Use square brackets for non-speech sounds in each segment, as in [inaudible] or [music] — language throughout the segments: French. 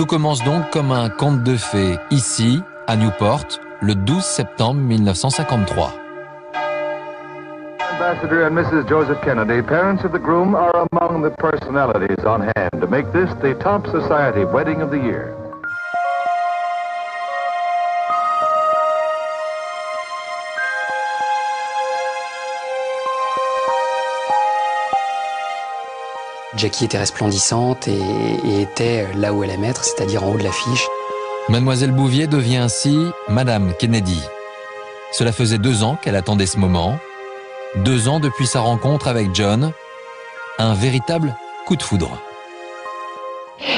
Tout commence donc comme un conte de fées, ici, à Newport, le 12 septembre 1953. Ambassador and Mrs. Joseph Kennedy, parents of the groom, are among the personalities on hand to make this the top society wedding of the year. Jackie était resplendissante et, était là où elle aimait être, c'est-à-dire en haut de l'affiche. Mademoiselle Bouvier devient ainsi Madame Kennedy. Cela faisait deux ans qu'elle attendait ce moment. Deux ans depuis sa rencontre avec John. Un véritable coup de foudre.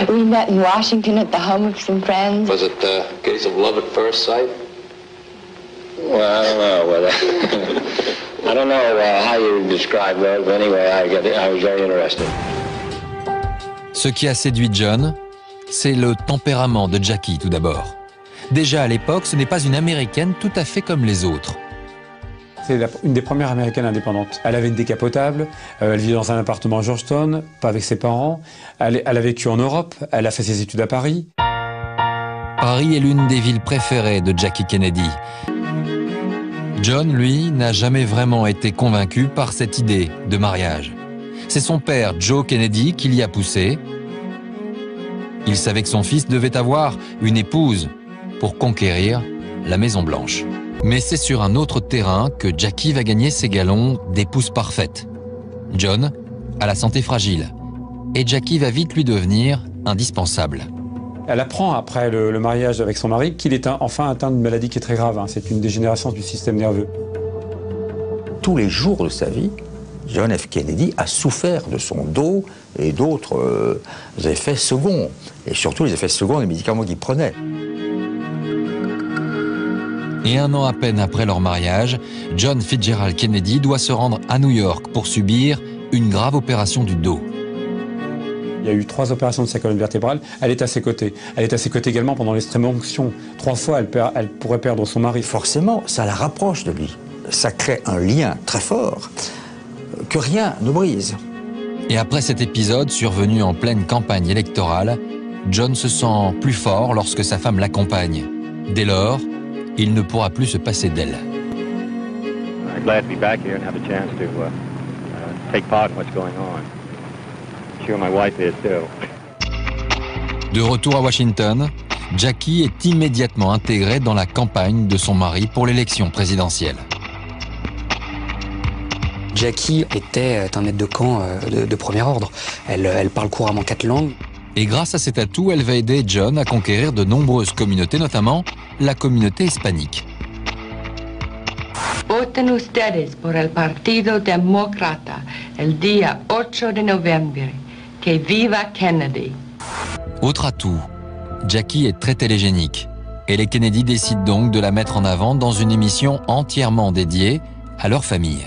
We met in Washington at the home of some friends. Was it a case of love at first sight? Well, I don't know. I don't know uh, how you describe that, but anyway, I, get it. I was very interested. Ce qui a séduit John, c'est le tempérament de Jackie tout d'abord. Déjà à l'époque, ce n'est pas une américaine tout à fait comme les autres. C'est une des premières américaines indépendantes. Elle avait une décapotable, euh, elle vivait dans un appartement à Georgetown, pas avec ses parents. Elle, elle a vécu en Europe, elle a fait ses études à Paris. Paris est l'une des villes préférées de Jackie Kennedy. John, lui, n'a jamais vraiment été convaincu par cette idée de mariage. C'est son père, Joe Kennedy, qui l'y a poussé. Il savait que son fils devait avoir une épouse pour conquérir la Maison Blanche. Mais c'est sur un autre terrain que Jackie va gagner ses galons d'épouse parfaite. John a la santé fragile et Jackie va vite lui devenir indispensable. Elle apprend après le, mariage avec son mari qu'il est enfin atteint d'une maladie qui est très grave. Hein. C'est une dégénérescence du système nerveux. Tous les jours de sa vie, John F. Kennedy a souffert de son dos et d'autres euh, effets seconds, et surtout les effets seconds des médicaments qu'il prenait. Et un an à peine après leur mariage, John Fitzgerald Kennedy doit se rendre à New York pour subir une grave opération du dos. Il y a eu trois opérations de sa colonne vertébrale. Elle est à ses côtés. Elle est à ses côtés également pendant l'extrême onction. Trois fois, elle, elle pourrait perdre son mari. Forcément, ça la rapproche de lui. Ça crée un lien très fort que rien ne brise. Et après cet épisode survenu en pleine campagne électorale, John se sent plus fort lorsque sa femme l'accompagne. Dès lors, il ne pourra plus se passer d'elle. uh, uh. De retour à Washington, Jackie est immédiatement intégrée dans la campagne de son mari pour l'élection présidentielle. Jackie était un aide de camp euh, de, premier ordre. Elle, elle parle couramment quatre langues. Et grâce à cet atout, elle va aider John à conquérir de nombreuses communautés, notamment la communauté hispanique. Voten ustedes por el Partido Demócrata el día 8 de noviembre. Que viva Kennedy. Autre atout, Jackie est très télégénique. Et les Kennedy décident donc de la mettre en avant dans une émission entièrement dédiée à leur famille.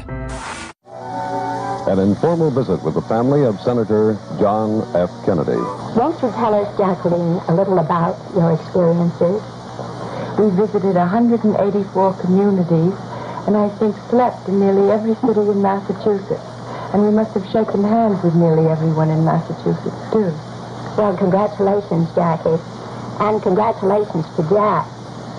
An informal visit with the family of Senator John F. Kennedy. Won't you tell us, Jacqueline, a little about your experiences? We visited 184 communities, and I think slept in nearly every city in Massachusetts. And we must have shaken hands with nearly everyone in Massachusetts, too. Well, congratulations, Jackie. And congratulations to Jack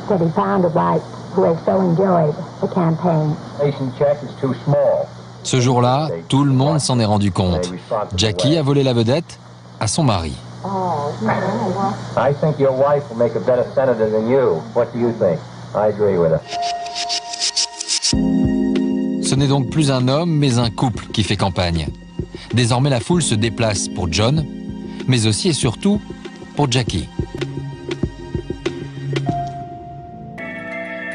that he found a wife who has so enjoyed the campaign. Nation check is too small. Ce jour-là, tout le monde s'en est rendu compte. Jackie a volé la vedette à son mari. Ce n'est donc plus un homme, mais un couple qui fait campagne. Désormais, la foule se déplace pour John, mais aussi et surtout pour Jackie.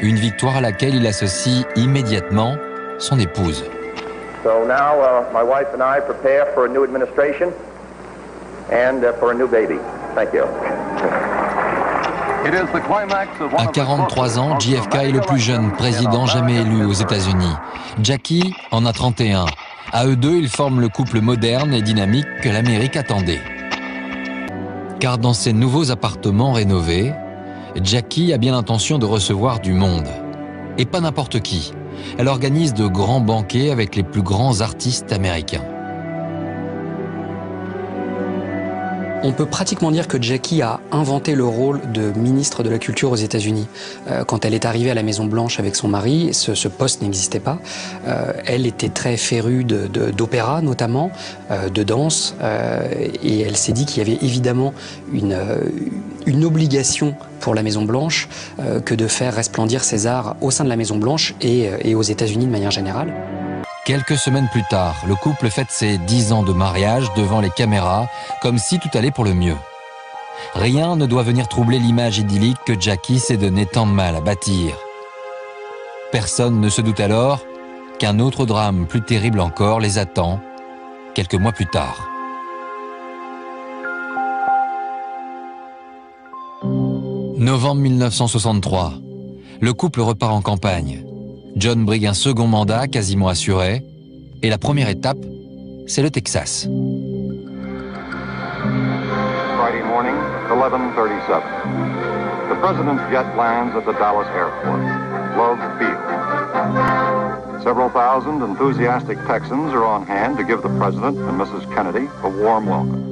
Une victoire à laquelle il associe immédiatement son épouse. So now uh, my wife and I prepare for a new administration and uh, for a new baby. Thank you. À 43 ans, JFK est le plus jeune président jamais élu aux États-Unis. Jackie en a 31. À eux deux, ils forment le couple moderne et dynamique que l'Amérique attendait. Car dans ces nouveaux appartements rénovés, Jackie a bien l'intention de recevoir du monde. Et pas n'importe qui. Elle organise de grands banquets avec les plus grands artistes américains. On peut pratiquement dire que Jackie a inventé le rôle de ministre de la Culture aux États-Unis. Euh, quand elle est arrivée à la Maison Blanche avec son mari, ce, poste n'existait pas. Euh, elle était très férue d'opéra notamment, euh, de danse, et elle s'est dit qu'il y avait évidemment une, une obligation pour la Maison Blanche euh, que de faire resplendir arts au sein de la Maison Blanche et, et aux États-Unis de manière générale. Quelques semaines plus tard, le couple fête ses dix ans de mariage devant les caméras, comme si tout allait pour le mieux. Rien ne doit venir troubler l'image idyllique que Jackie s'est donné tant de mal à bâtir. Personne ne se doute alors qu'un autre drame plus terrible encore les attend quelques mois plus tard. Novembre 1963. Le couple repart en campagne. John brigue un second mandat quasiment assuré. Et la première étape, c'est le Texas. Friday morning, 1137. The president's jet lands at the Dallas airport, Love Field. Several thousand enthusiastic Texans are on hand to give the president and Mrs. Kennedy a warm welcome.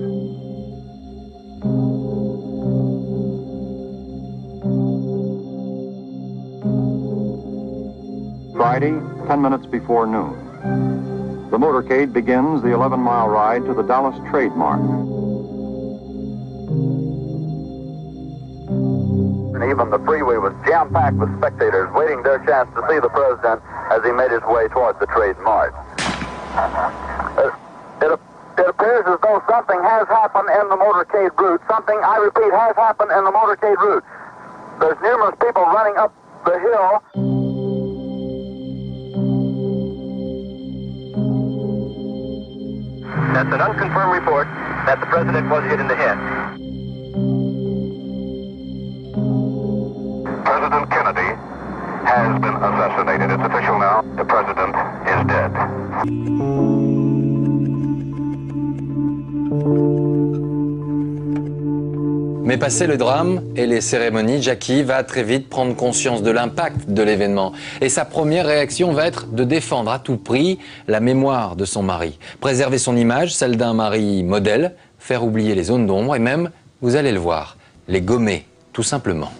Friday, 10 minutes before noon. The motorcade begins the 11 mile ride to the Dallas Trade Mart. And even the freeway was jam packed with spectators waiting their chance to see the president as he made his way toward the Trade Mart. It, it, it appears as though something has happened in the motorcade route. Something, I repeat, has happened in the motorcade route. There's numerous people running up the hill. That's an unconfirmed report that the president was hit in the head. President Kennedy has been assassinated. It's official now. The president is dead. Mais passé le drame et les cérémonies, Jackie va très vite prendre conscience de l'impact de l'événement. Et sa première réaction va être de défendre à tout prix la mémoire de son mari. Préserver son image, celle d'un mari modèle, faire oublier les zones d'ombre et même, vous allez le voir, les gommer, tout simplement.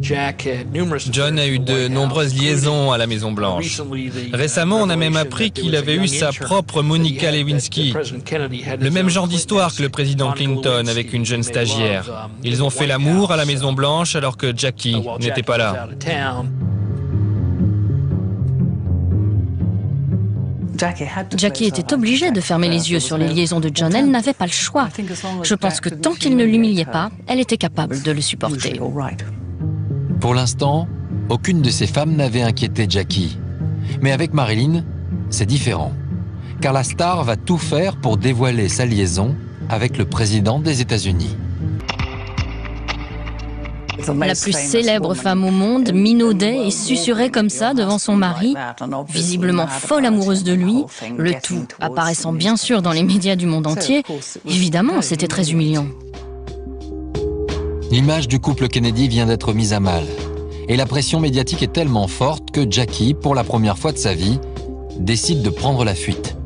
John a eu de nombreuses liaisons à la Maison Blanche. Récemment, on a même appris qu'il avait eu sa propre Monica Lewinsky. Le même genre d'histoire que le président Clinton avec une jeune stagiaire. Ils ont fait l'amour à la Maison Blanche alors que Jackie n'était pas là. Jackie était obligée de fermer les yeux sur les liaisons de John. Elle n'avait pas le choix. Je pense que tant qu'il ne l'humiliait pas, elle était capable de le supporter. Pour l'instant, aucune de ces femmes n'avait inquiété Jackie. Mais avec Marilyn, c'est différent. Car la star va tout faire pour dévoiler sa liaison avec le président des États-Unis. La plus célèbre femme au monde minaudait et susurrait comme ça devant son mari, visiblement folle amoureuse de lui, le tout apparaissant bien sûr dans les médias du monde entier. Évidemment, c'était très humiliant. L'image du couple Kennedy vient d'être mise à mal. Et la pression médiatique est tellement forte que Jackie, pour la première fois de sa vie, décide de prendre la fuite.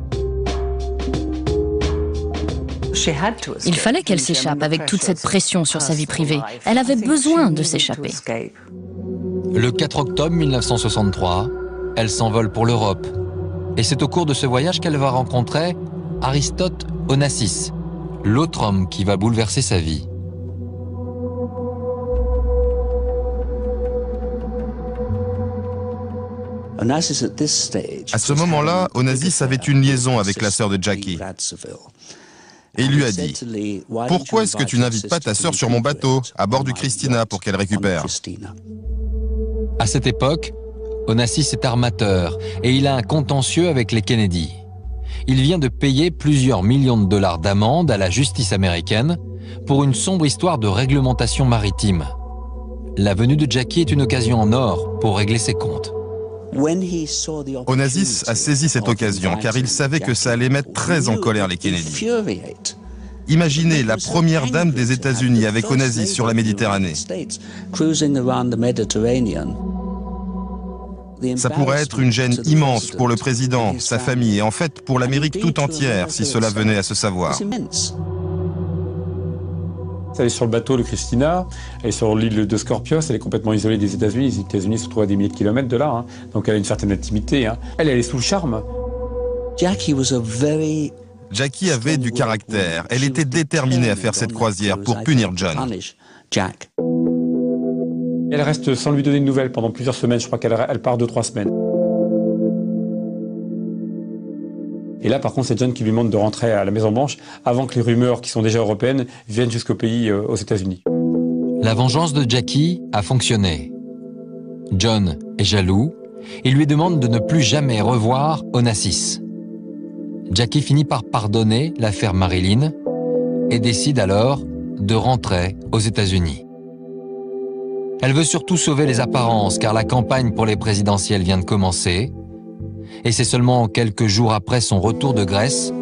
Il fallait qu'elle s'échappe avec toute cette pression sur sa vie privée. Elle avait besoin de s'échapper. Le 4 octobre 1963, elle s'envole pour l'Europe. Et c'est au cours de ce voyage qu'elle va rencontrer Aristote Onassis, l'autre homme qui va bouleverser sa vie. À ce moment-là, Onassis avait une liaison avec la sœur de Jackie. Et il lui a dit Pourquoi est-ce que tu n'invites pas ta sœur sur mon bateau, à bord du Christina, pour qu'elle récupère À cette époque, Onassis est armateur et il a un contentieux avec les Kennedy. Il vient de payer plusieurs millions de dollars d'amende à la justice américaine pour une sombre histoire de réglementation maritime. La venue de Jackie est une occasion en or pour régler ses comptes. Onassis a saisi cette occasion car il savait que ça allait mettre très en colère les Kennedy. Imaginez la première dame des États-Unis avec Onassis sur la Méditerranée. Ça pourrait être une gêne immense pour le président, sa famille et en fait pour l'Amérique tout entière si cela venait à se savoir. Elle est sur le bateau, le Christina, elle est sur l'île de Scorpios, elle est complètement isolée des États-Unis. Les États-Unis se trouvent à des milliers de kilomètres de là, hein. donc elle a une certaine intimité. Hein. Elle, elle est sous le charme. Jackie Jackie avait du caractère. Elle était déterminée à faire cette croisière pour punir John. Elle reste sans lui donner de nouvelles pendant plusieurs semaines. Je crois qu'elle part deux, trois semaines. Et là, par contre, c'est John qui lui demande de rentrer à la Maison-Blanche avant que les rumeurs qui sont déjà européennes viennent jusqu'au pays, euh, aux États-Unis. La vengeance de Jackie a fonctionné. John est jaloux et lui demande de ne plus jamais revoir Onassis. Jackie finit par pardonner l'affaire Marilyn et décide alors de rentrer aux États-Unis. Elle veut surtout sauver les apparences car la campagne pour les présidentielles vient de commencer et c'est seulement quelques jours après son retour de Grèce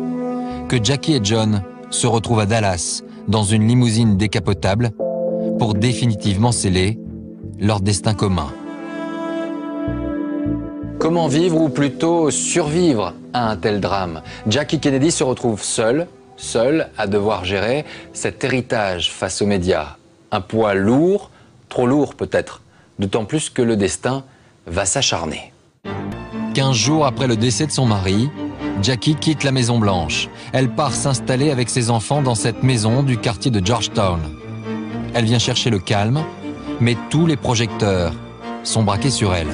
que Jackie et John se retrouvent à Dallas dans une limousine décapotable pour définitivement sceller leur destin commun. Comment vivre ou plutôt survivre à un tel drame? Jackie Kennedy se retrouve seul, seul à devoir gérer cet héritage face aux médias. Un poids lourd, trop lourd peut-être, d'autant plus que le destin va s'acharner. 15 jours après le décès de son mari, Jackie quitte la Maison Blanche. Elle part s'installer avec ses enfants dans cette maison du quartier de Georgetown. Elle vient chercher le calme, mais tous les projecteurs sont braqués sur elle.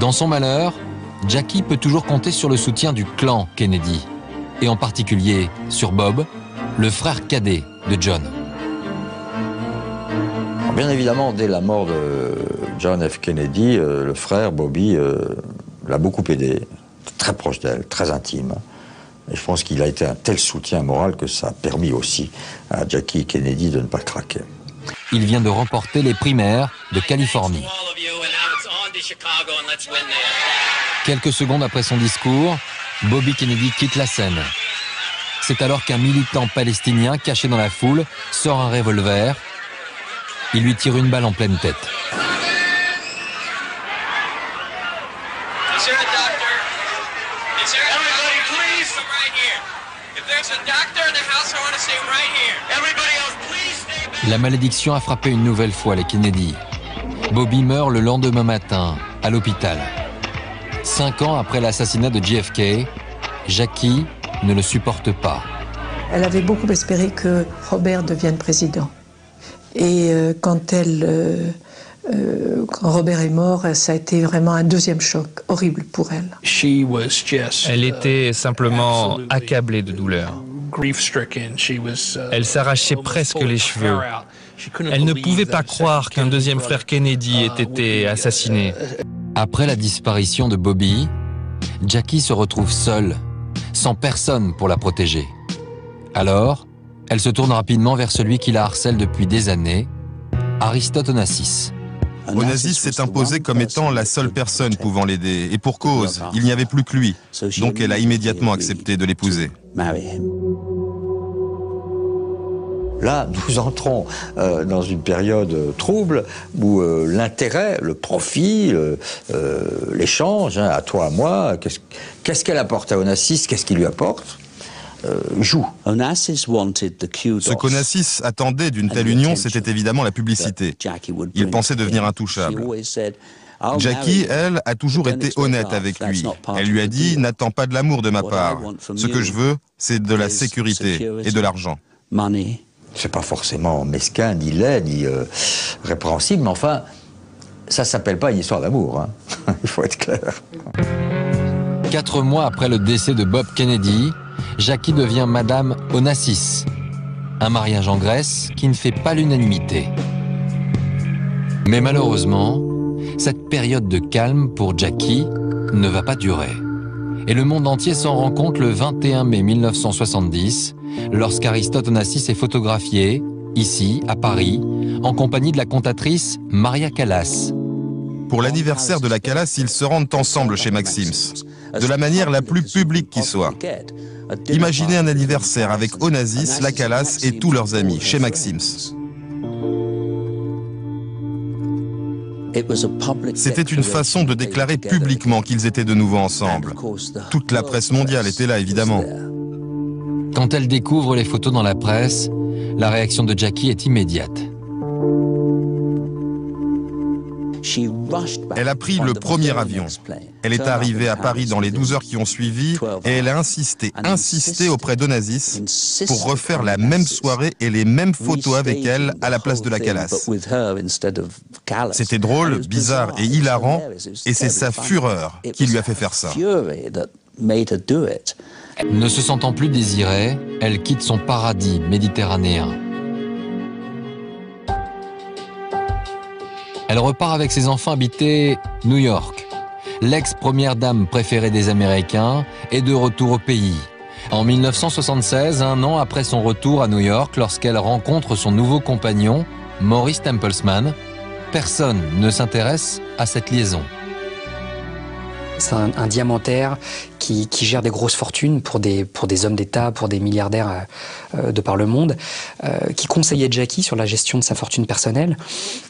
Dans son malheur, Jackie peut toujours compter sur le soutien du clan Kennedy, et en particulier sur Bob, le frère cadet de John. Bien évidemment, dès la mort de John F. Kennedy, euh, le frère Bobby euh, l'a beaucoup aidé, très proche d'elle, très intime. Et je pense qu'il a été un tel soutien moral que ça a permis aussi à Jackie Kennedy de ne pas craquer. Il vient de remporter les primaires de Californie. Quelques secondes après son discours, Bobby Kennedy quitte la scène. C'est alors qu'un militant palestinien caché dans la foule sort un revolver il lui tire une balle en pleine tête. La malédiction a frappé une nouvelle fois les Kennedy. Bobby meurt le lendemain matin, à l'hôpital. Cinq ans après l'assassinat de JFK, Jackie ne le supporte pas. Elle avait beaucoup espéré que Robert devienne président. Et euh, quand elle, euh, euh, quand Robert est mort, ça a été vraiment un deuxième choc horrible pour elle. Elle était simplement accablée de douleur. Elle s'arrachait presque les cheveux. Elle ne pouvait pas croire qu'un deuxième frère Kennedy ait été assassiné. Après la disparition de Bobby, Jackie se retrouve seule, sans personne pour la protéger. Alors, elle se tourne rapidement vers celui qui la harcèle depuis des années, Aristote Onassis. Onassis s'est imposé comme étant la seule personne pouvant l'aider, et pour cause, il n'y avait plus que lui. Donc elle a immédiatement accepté de l'épouser. Là, nous entrons euh, dans une période trouble où euh, l'intérêt, le profit, euh, l'échange, hein, à toi, à moi, qu'est-ce qu'elle apporte à Onassis, qu'est-ce qu'il lui apporte? euh, joue. Ce qu'Onassis attendait d'une telle union, c'était évidemment la publicité. Il pensait devenir intouchable. Jackie, elle, a toujours été honnête avec lui. Elle lui a dit N'attends pas de l'amour de ma part. Ce que je veux, c'est de la sécurité et de l'argent. C'est pas forcément mesquin, ni laid, ni euh, répréhensible, mais enfin, ça s'appelle pas une histoire d'amour. Hein. [laughs] Il faut être clair. Quatre mois après le décès de Bob Kennedy, Jackie devient Madame Onassis. Un mariage en Grèce qui ne fait pas l'unanimité. Mais malheureusement, cette période de calme pour Jackie ne va pas durer. Et le monde entier s'en rend compte le 21 mai 1970, lorsqu'Aristote Onassis est photographié, ici, à Paris, en compagnie de la cantatrice Maria Callas. Pour l'anniversaire de la Callas, ils se rendent ensemble chez Maxims, de la manière la plus publique qui soit. Imaginez un anniversaire avec Onassis, La Calas et tous leurs amis chez Maxims. C'était une façon de déclarer publiquement qu'ils étaient de nouveau ensemble. Toute la presse mondiale était là, évidemment. Quand elle découvre les photos dans la presse, la réaction de Jackie est immédiate. Elle a pris le premier avion. Elle est arrivée à Paris dans les 12 heures qui ont suivi et elle a insisté, insisté auprès d'Onassis pour refaire la même soirée et les mêmes photos avec elle à la place de la Calas. C'était drôle, bizarre et hilarant et c'est sa fureur qui lui a fait faire ça. Ne se sentant plus désirée, elle quitte son paradis méditerranéen. Elle repart avec ses enfants habiter New York. L'ex-première dame préférée des Américains est de retour au pays. En 1976, un an après son retour à New York, lorsqu'elle rencontre son nouveau compagnon, Maurice Templesman, personne ne s'intéresse à cette liaison. C'est un, diamantaire qui, gère des grosses fortunes pour des, pour des hommes d'État, pour des milliardaires euh, euh, de par le monde, euh, qui conseillait Jackie sur la gestion de sa fortune personnelle.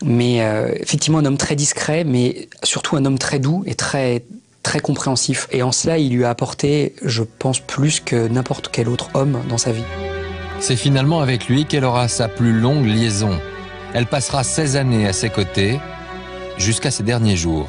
Mais effectivement, un homme très discret, mais surtout un homme très doux et très, très compréhensif. Et en cela, il lui a apporté, je pense, plus que n'importe quel autre homme dans sa vie. C'est finalement avec lui qu'elle aura sa plus longue liaison. Elle passera 16 années à ses côtés, jusqu'à ses derniers jours.